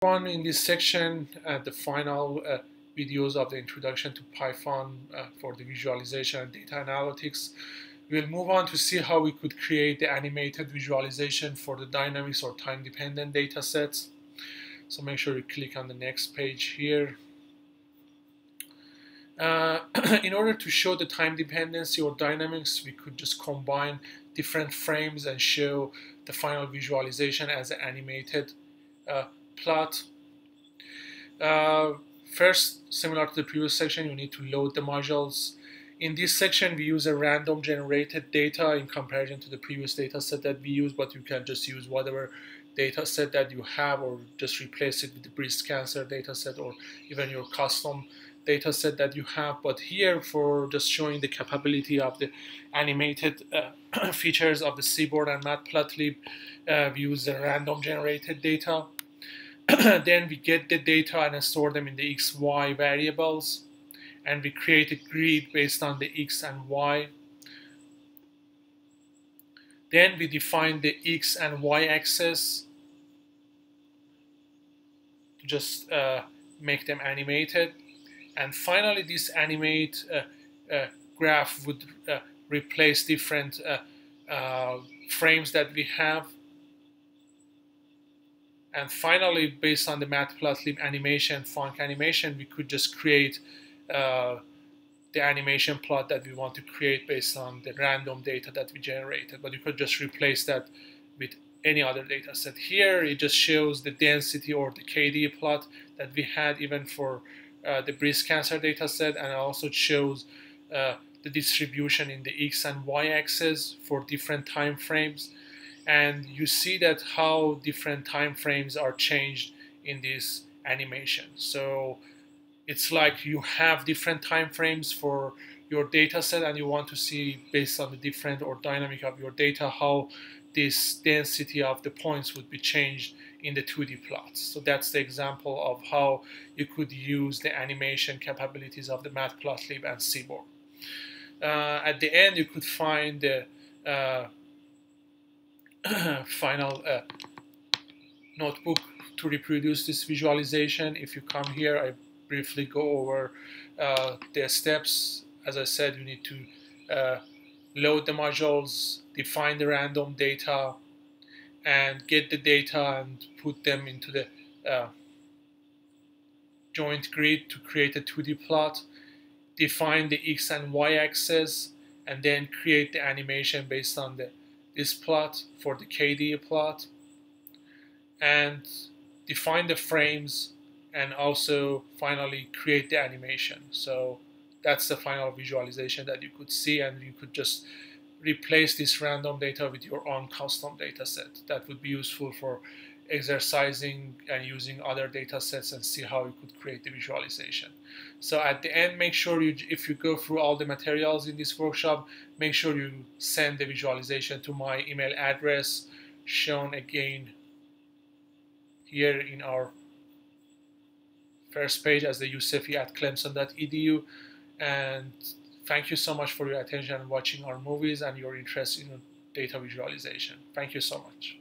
One in this section, uh, the final uh, videos of the introduction to Python uh, for the visualization and data analytics. We'll move on to see how we could create the animated visualization for the dynamics or time-dependent data sets. So make sure you click on the next page here. Uh, in order to show the time dependency or dynamics, we could just combine different frames and show the final visualization as an animated uh, plot. Uh, first, similar to the previous section, you need to load the modules. In this section, we use a random generated data in comparison to the previous data set that we use, but you can just use whatever data set that you have or just replace it with the breast cancer data set or even your custom data set that you have. But here, for just showing the capability of the animated uh, features of the Seaborn and Matplotlib, uh, we use the random generated data. then we get the data and store them in the x, y variables. And we create a grid based on the x and y. Then we define the x and y axis to just uh, make them animated. And finally, this animate uh, uh, graph would uh, replace different uh, uh, frames that we have and finally, based on the matplotlib animation, func animation, we could just create uh, the animation plot that we want to create based on the random data that we generated. But you could just replace that with any other data set. Here, it just shows the density or the KD plot that we had even for uh, the breast cancer data set, and also shows uh, the distribution in the X and Y axis for different time frames and you see that how different time frames are changed in this animation. So it's like you have different time frames for your data set and you want to see based on the different or dynamic of your data how this density of the points would be changed in the 2D plots. So that's the example of how you could use the animation capabilities of the Matplotlib and Seaborn. Uh, at the end, you could find the uh, final uh, notebook to reproduce this visualization. If you come here, I briefly go over uh, the steps. As I said, you need to uh, load the modules, define the random data, and get the data and put them into the uh, joint grid to create a 2D plot, define the x and y axis, and then create the animation based on the this plot for the KD plot and define the frames and also finally create the animation. So that's the final visualization that you could see and you could just replace this random data with your own custom data set. That would be useful for exercising and using other data sets and see how you could create the visualization. So at the end, make sure you, if you go through all the materials in this workshop, make sure you send the visualization to my email address shown again here in our first page as the Yousefi at clemson.edu and thank you so much for your attention and watching our movies and your interest in data visualization. Thank you so much.